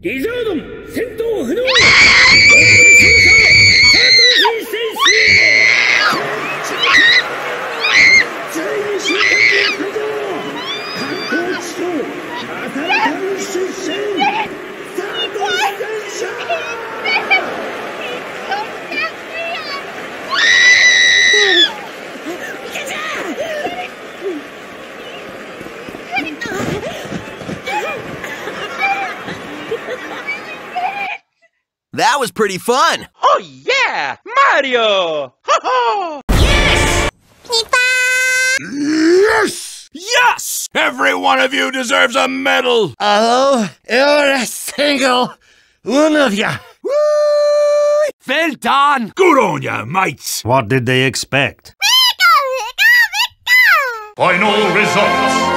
リザードン戦闘不能!あっ That was pretty fun! Oh yeah! Mario! Ha Yes! Yes! Every one of you deserves a medal! Oh, you're single one of you. Well done! Good on ya, mates! What did they expect? Final results.